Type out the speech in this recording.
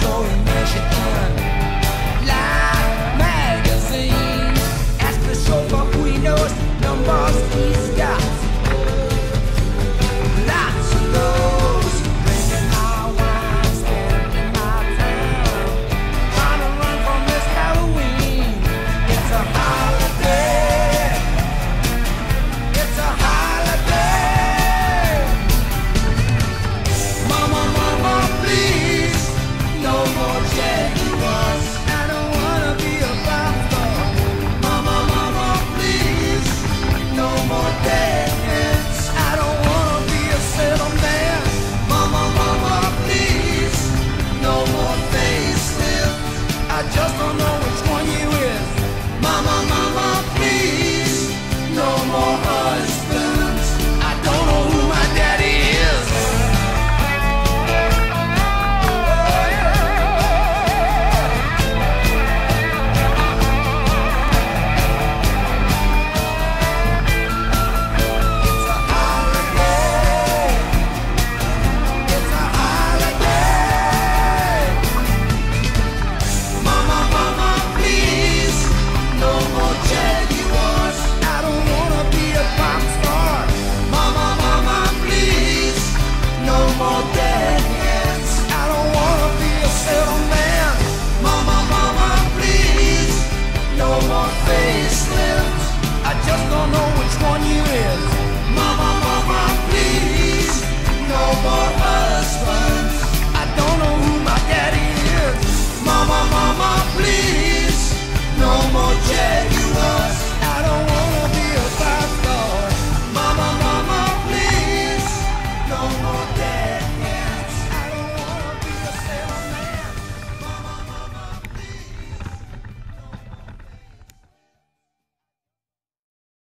So she I just don't no